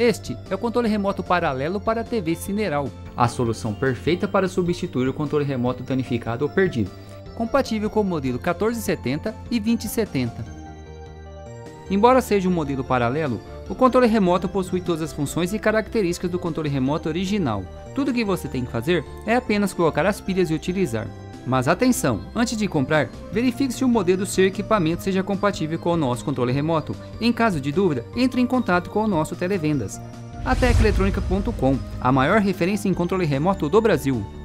Este é o controle remoto paralelo para a TV Cineral, a solução perfeita para substituir o controle remoto danificado ou perdido, compatível com o modelo 1470 e 2070. Embora seja um modelo paralelo, o controle remoto possui todas as funções e características do controle remoto original. Tudo o que você tem que fazer é apenas colocar as pilhas e utilizar. Mas atenção, antes de comprar, verifique se o modelo do seu equipamento seja compatível com o nosso controle remoto. Em caso de dúvida, entre em contato com o nosso televendas. A Teceletrônica.com, a maior referência em controle remoto do Brasil.